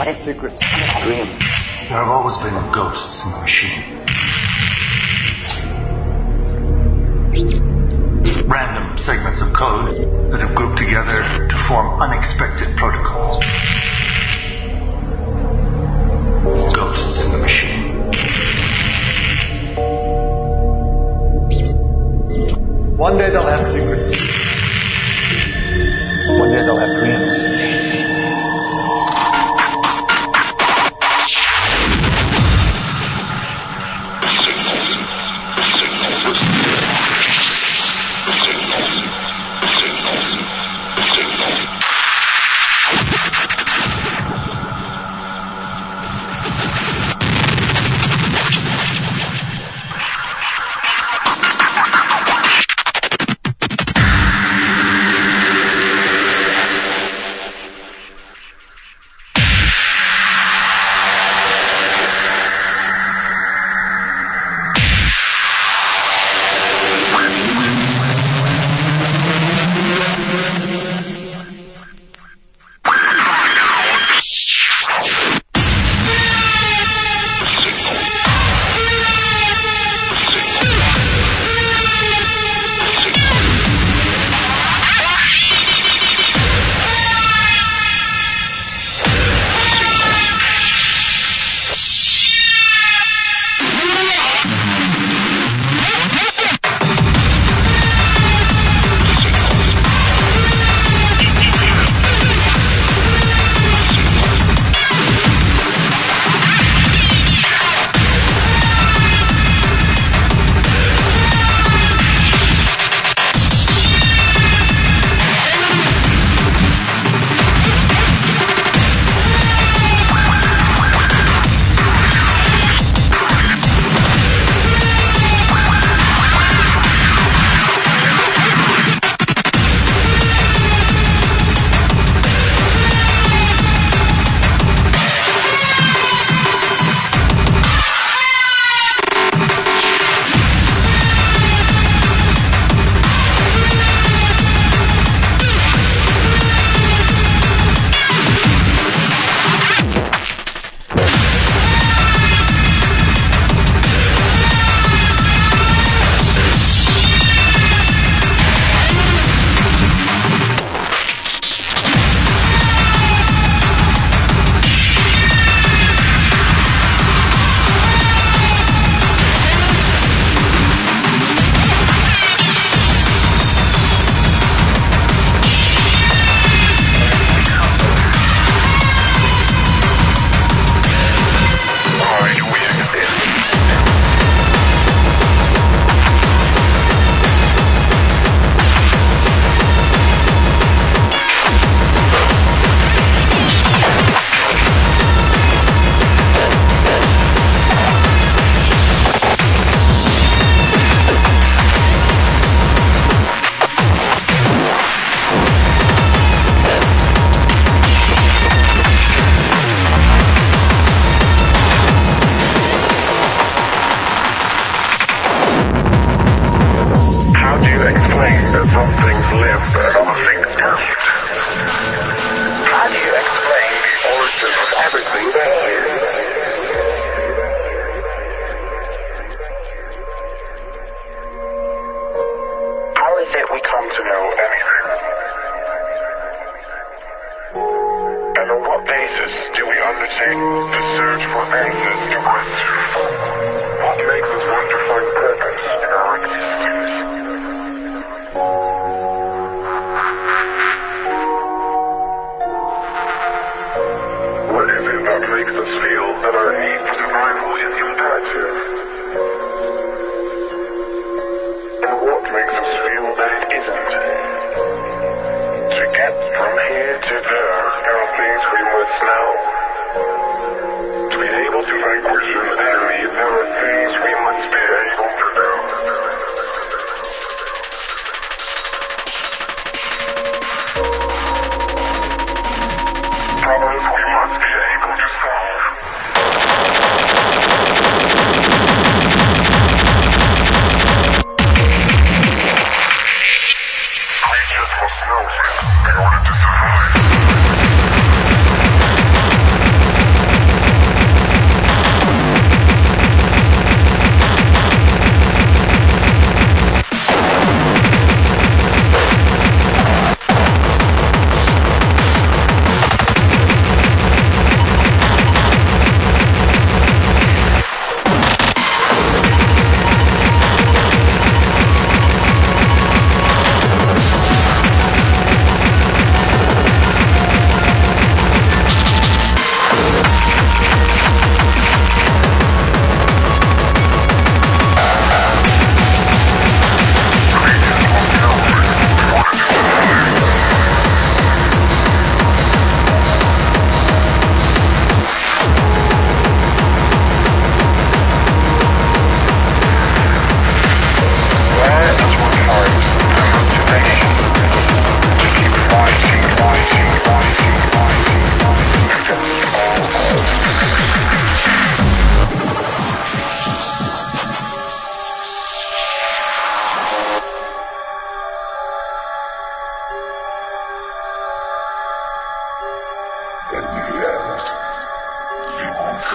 What are secrets? Dreams. There have always been ghosts in the machine. Random segments of code that have grouped together to form unexpected protocols. Ghosts in the machine. One day they'll have secrets. One day they'll have dreams.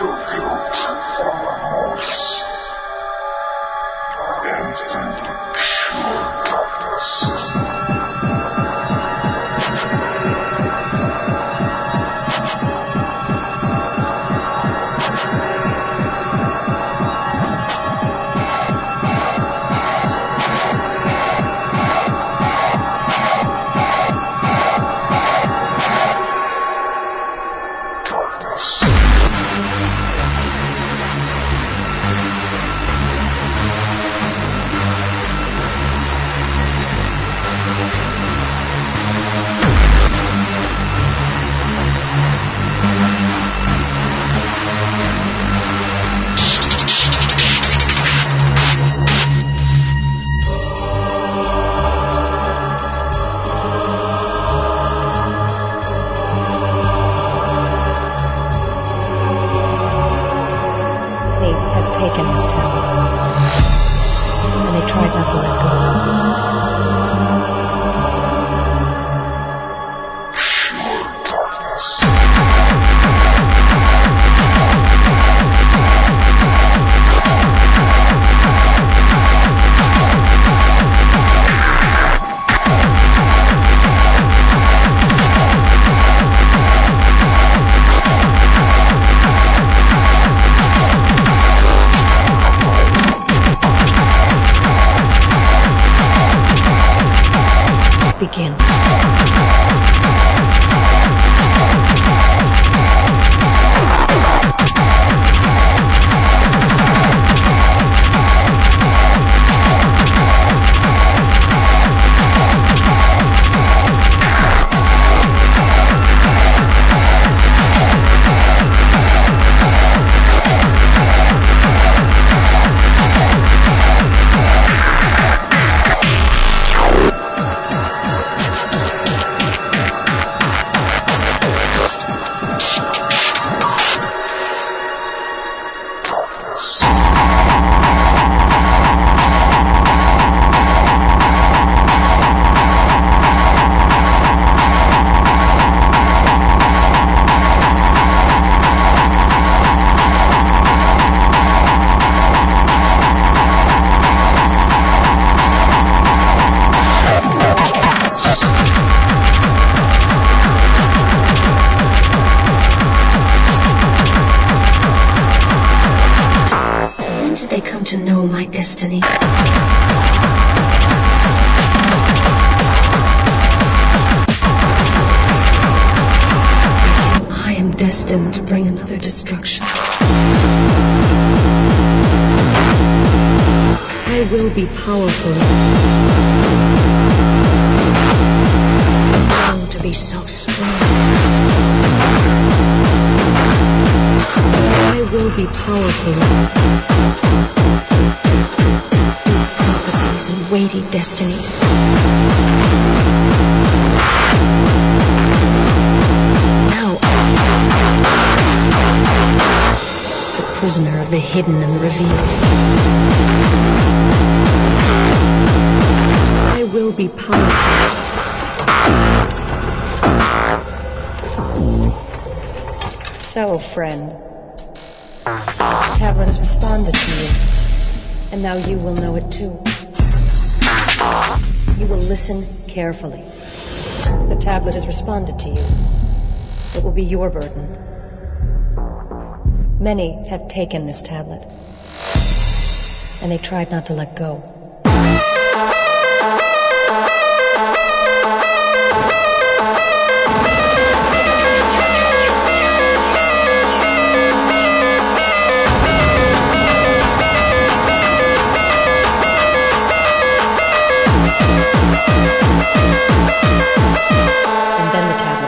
They hidden and revealed. I will be powerful. So, friend, the tablet has responded to you. And now you will know it too. You will listen carefully. The tablet has responded to you. It will be your burden. Many have taken this tablet. And they tried not to let go. And then the tablet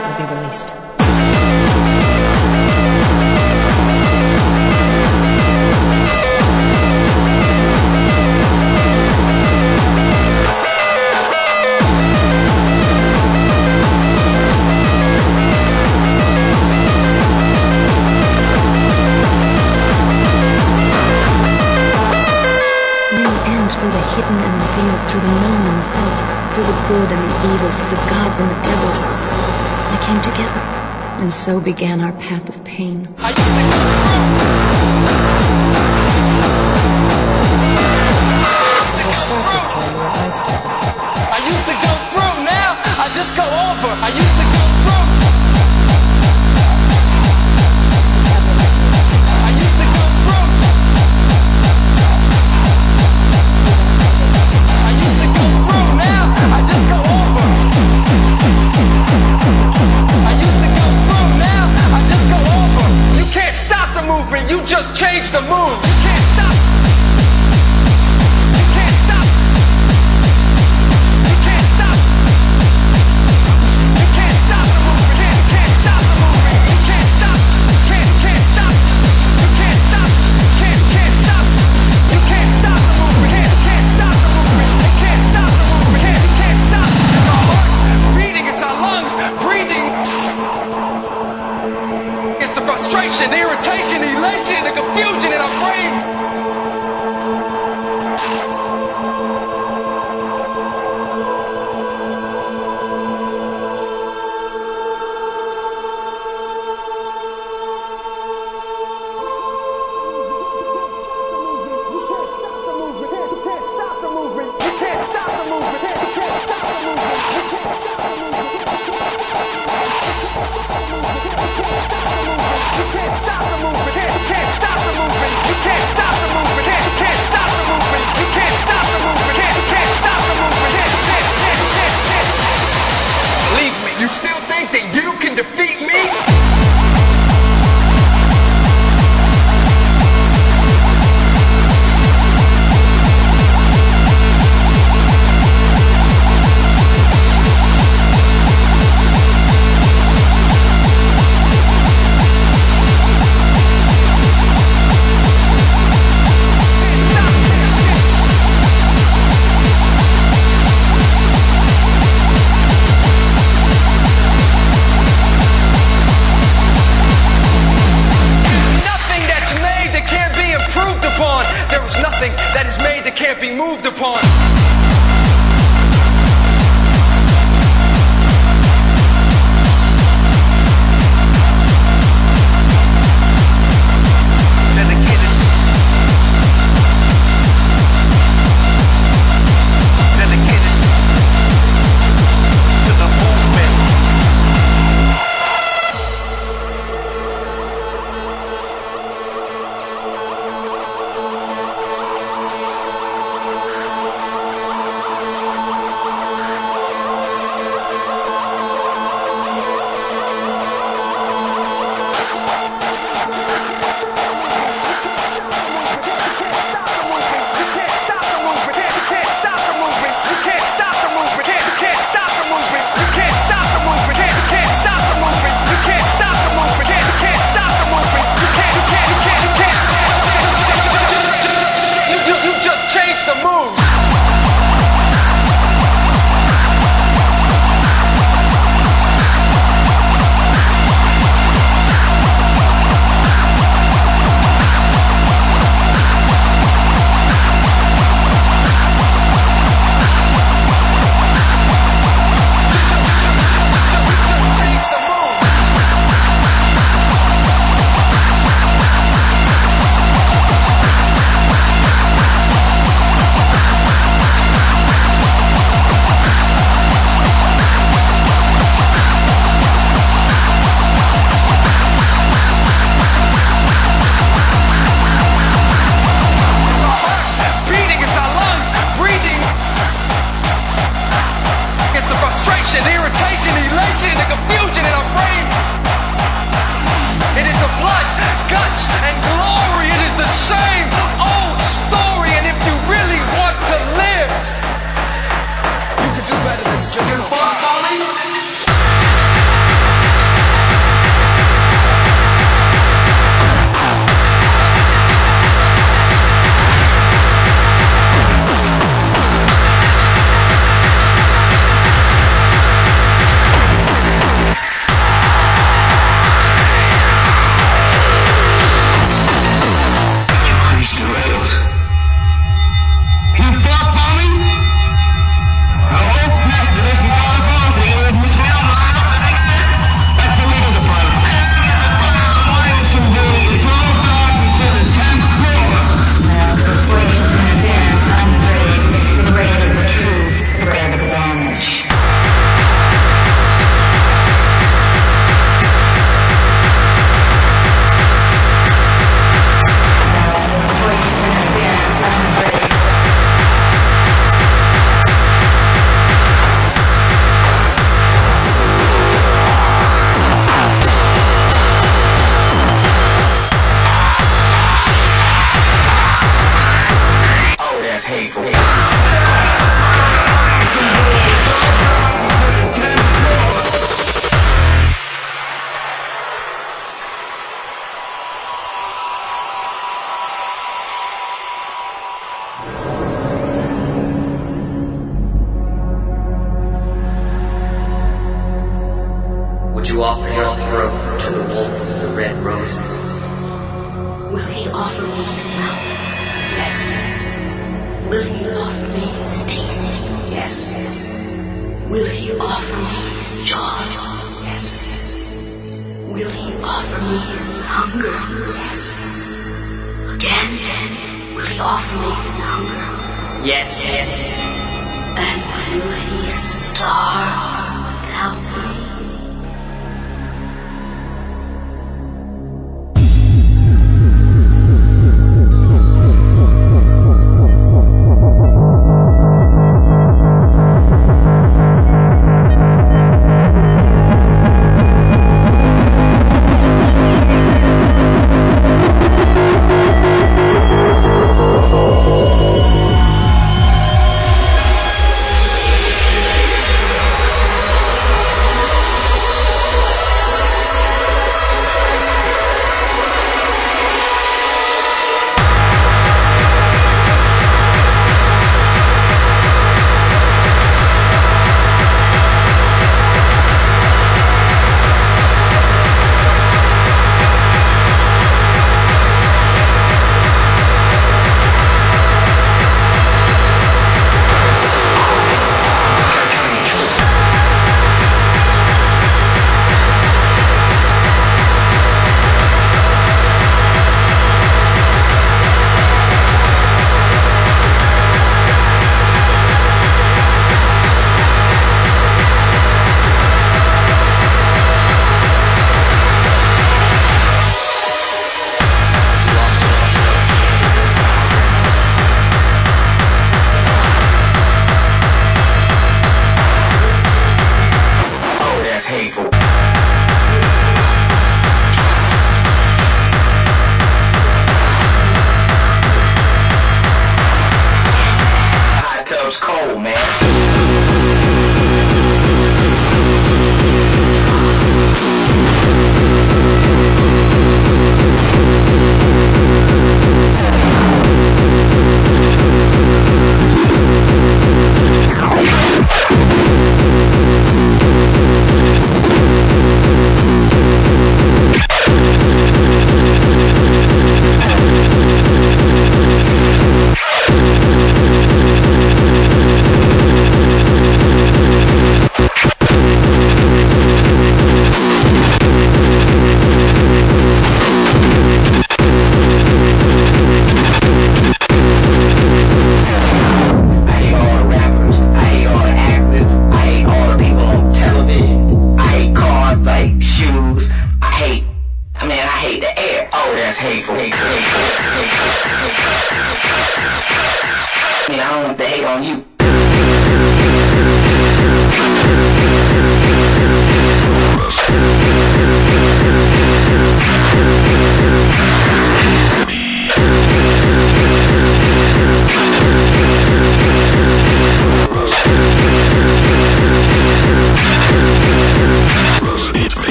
good and the evils of the gods and the devils. They came together, and so began our path of pain. I used to go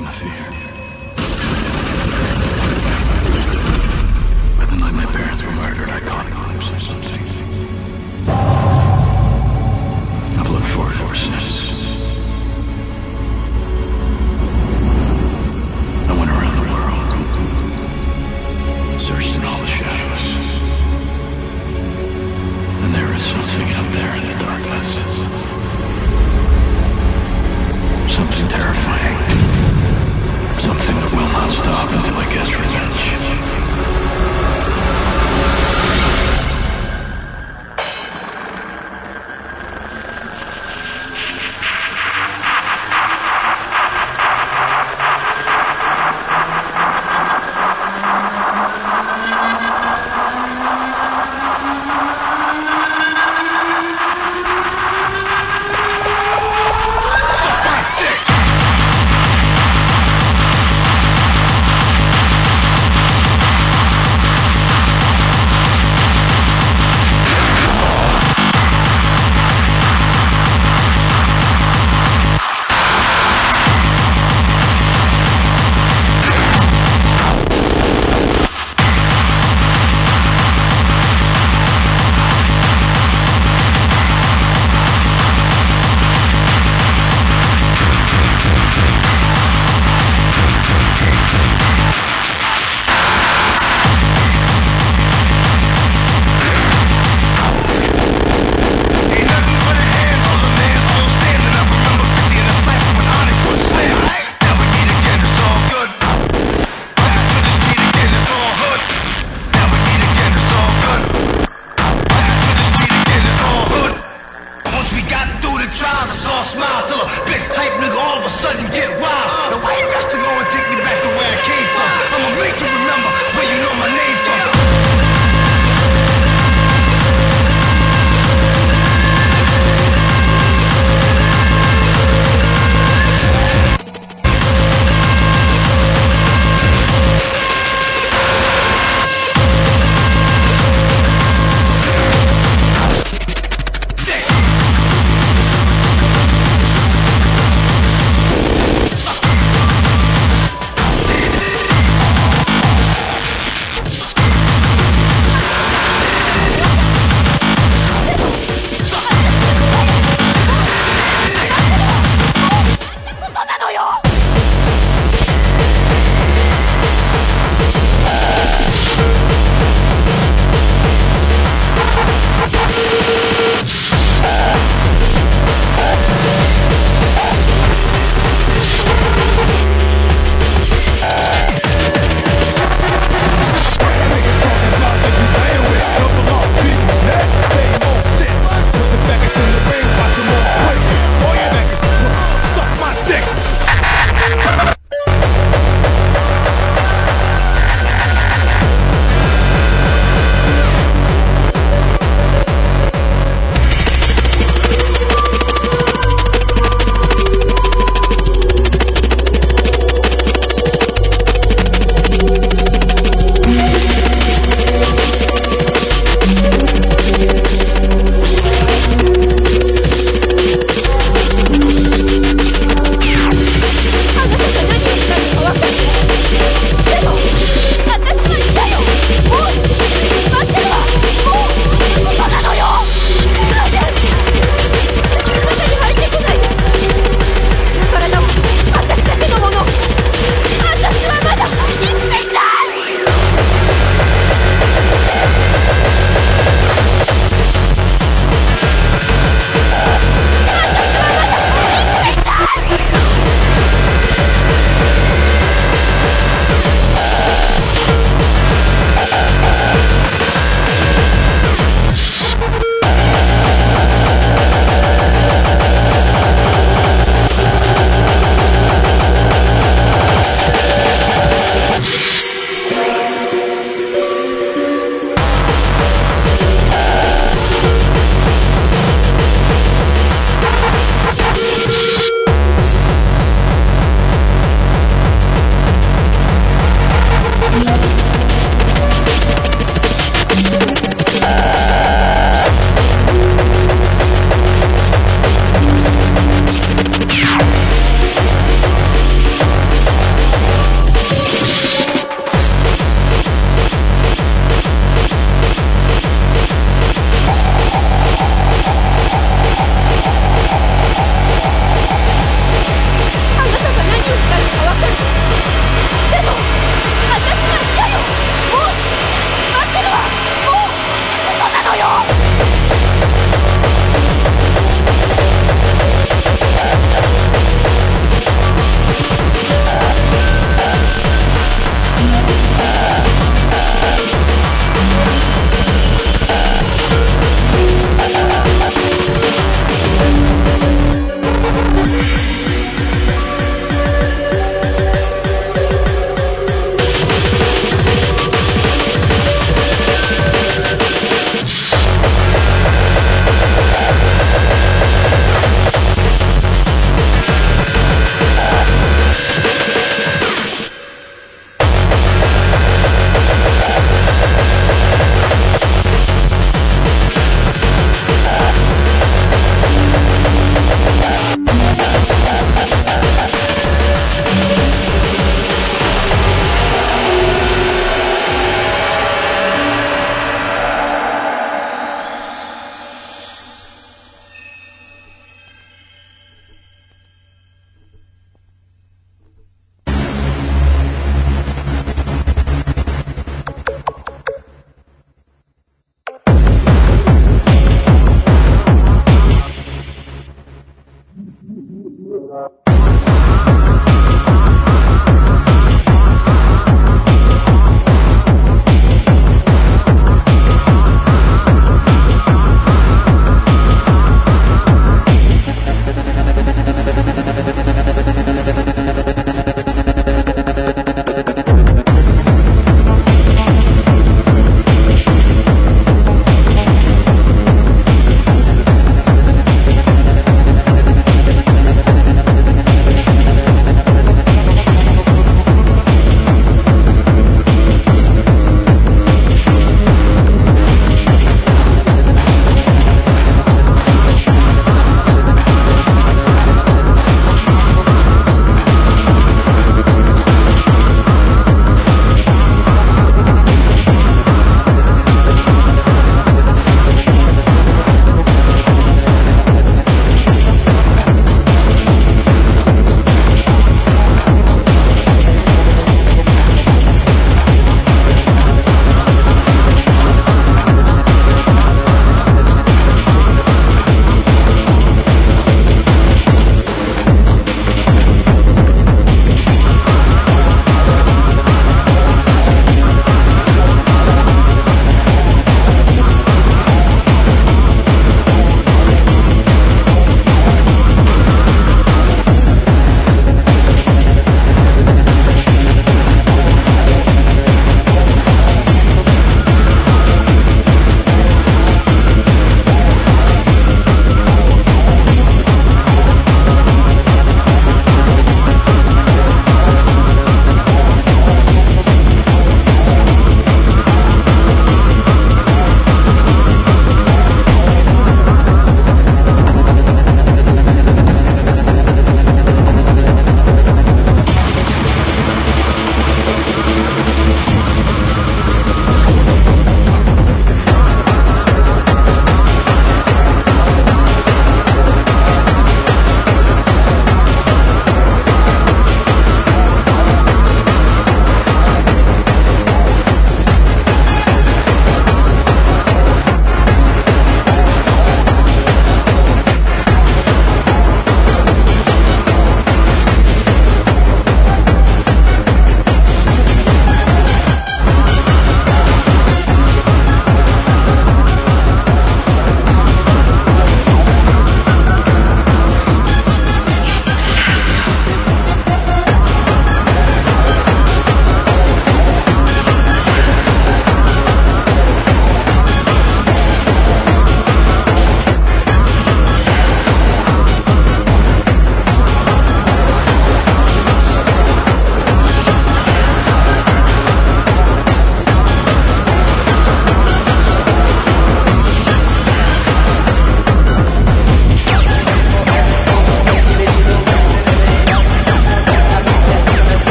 Nothing to fear.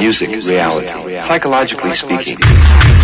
Music reality, psychologically speaking.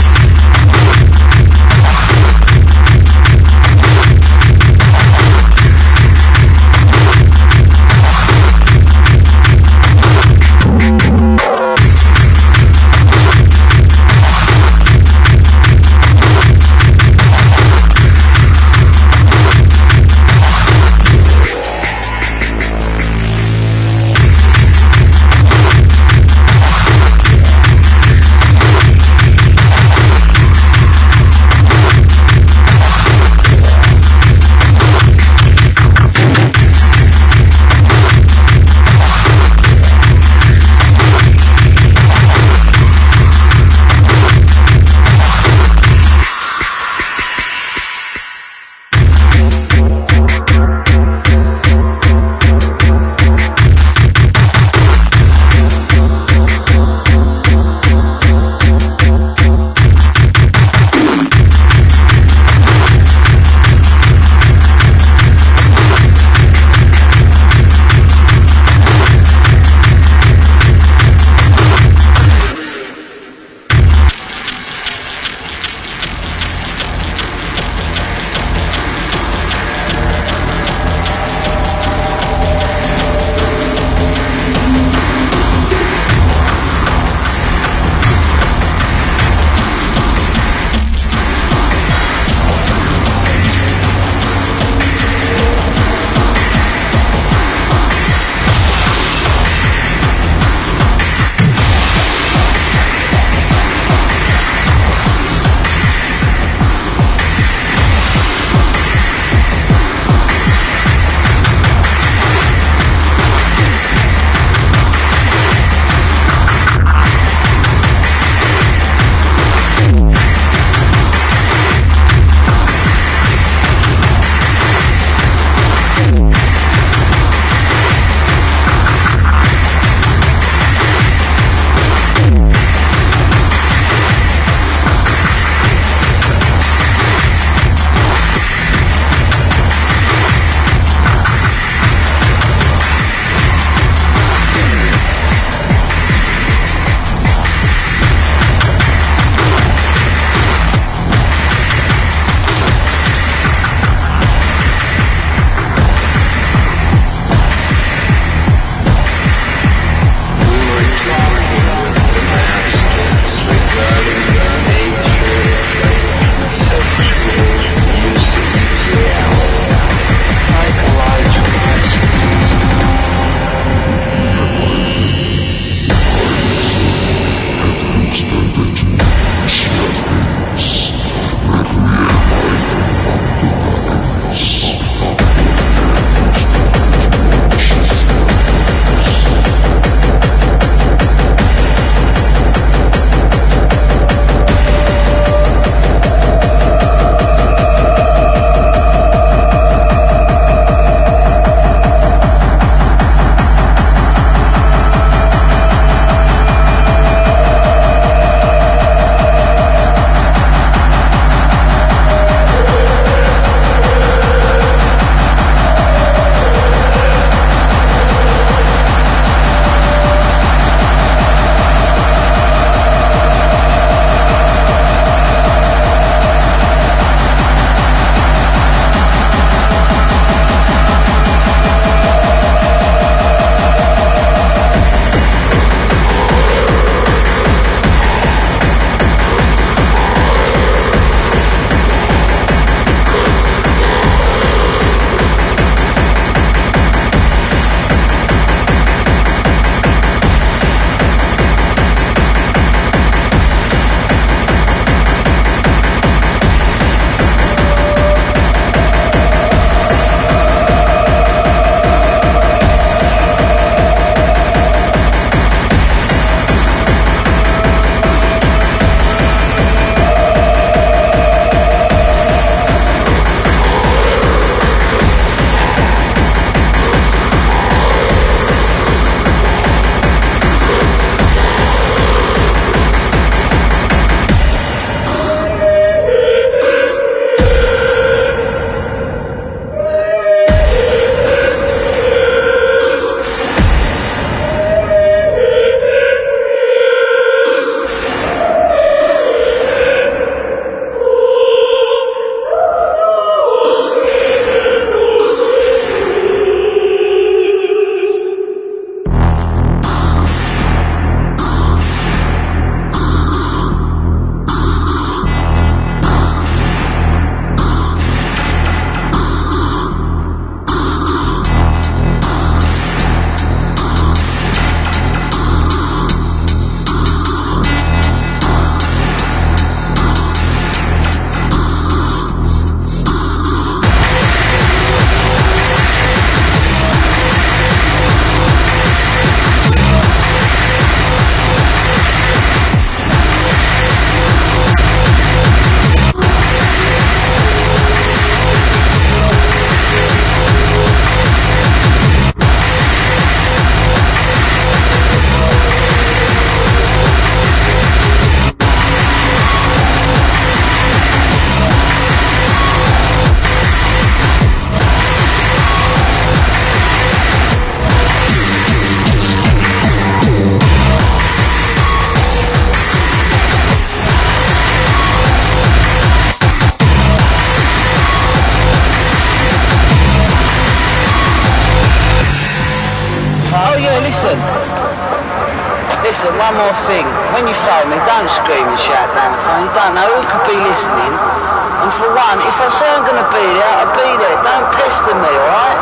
I say I'm going to be there, I'll be there. Eh? Don't pester me, alright?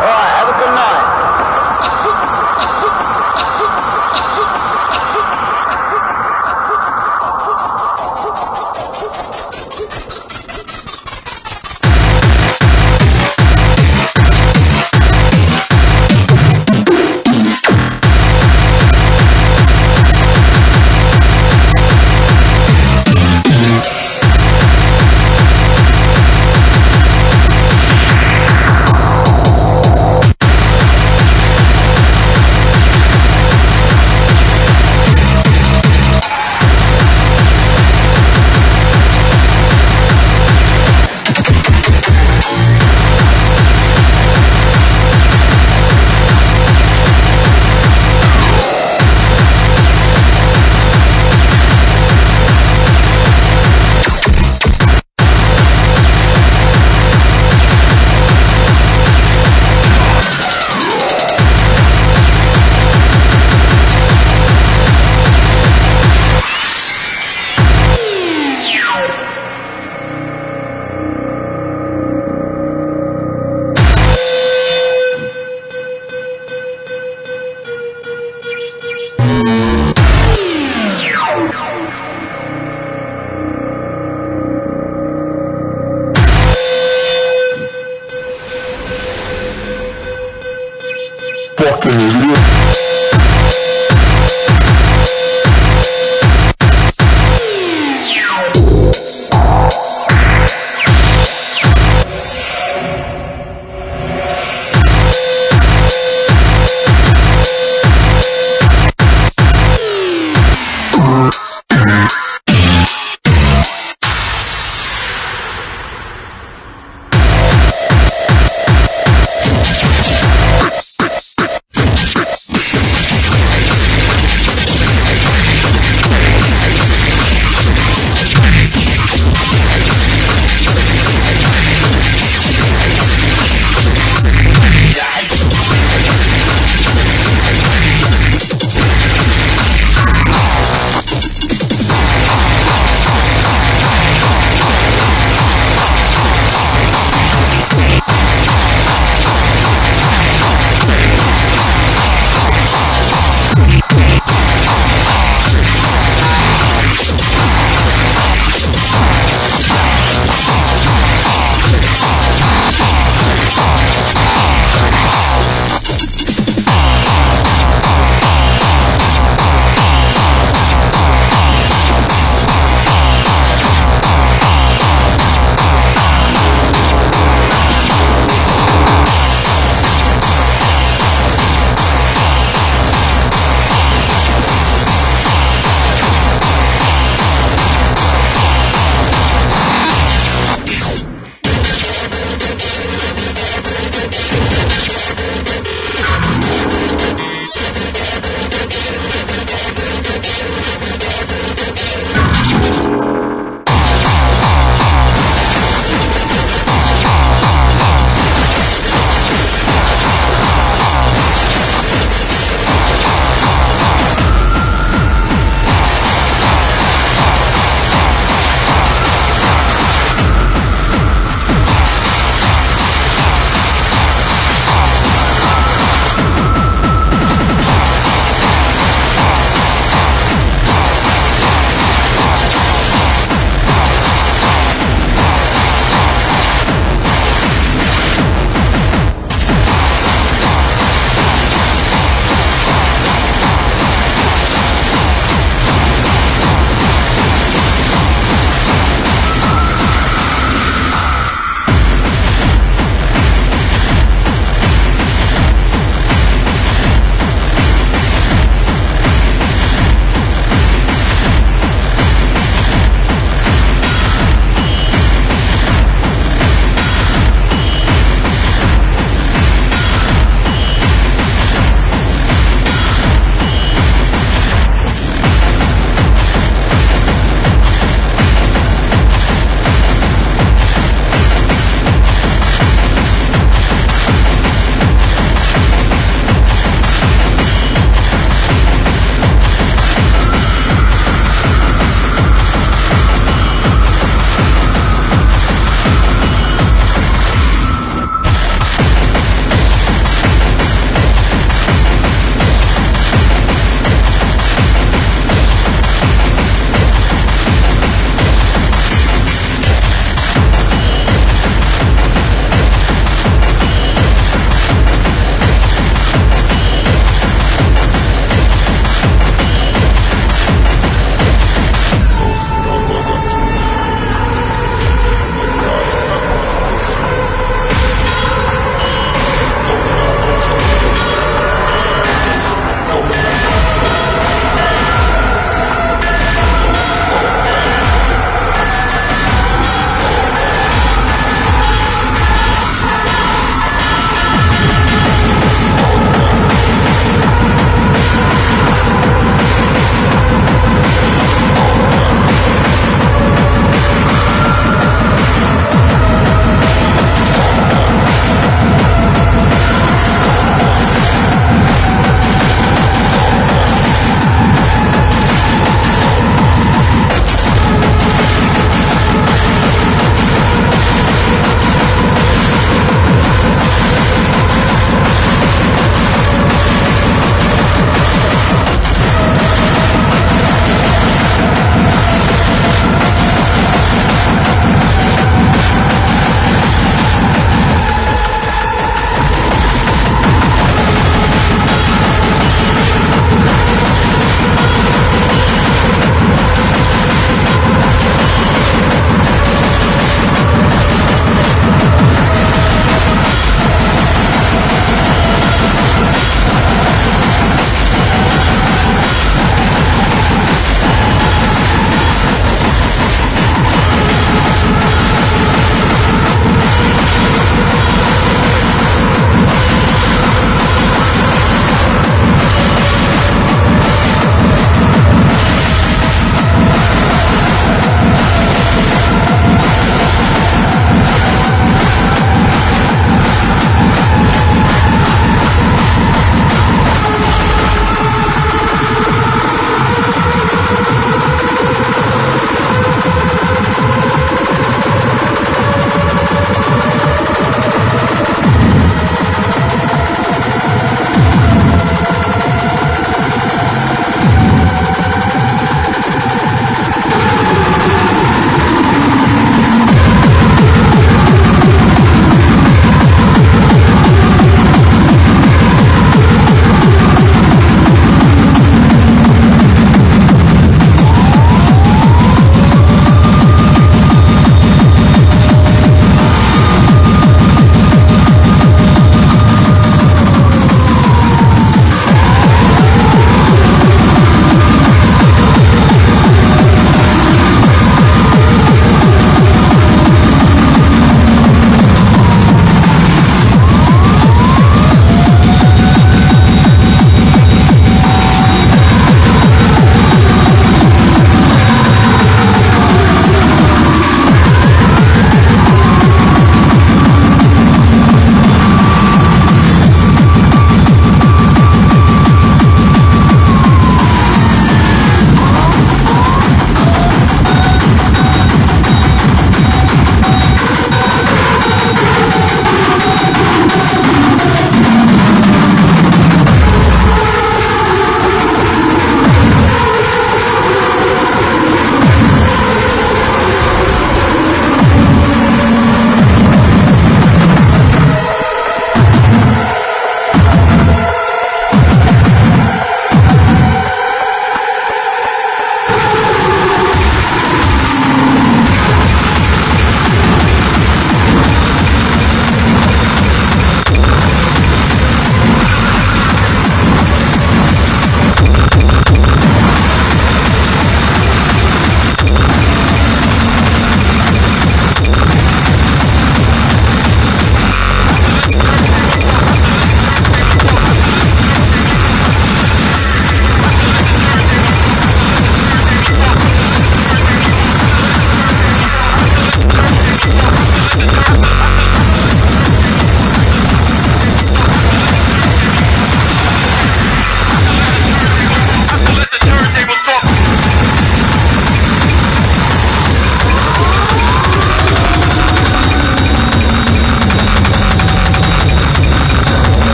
Alright, have a good night.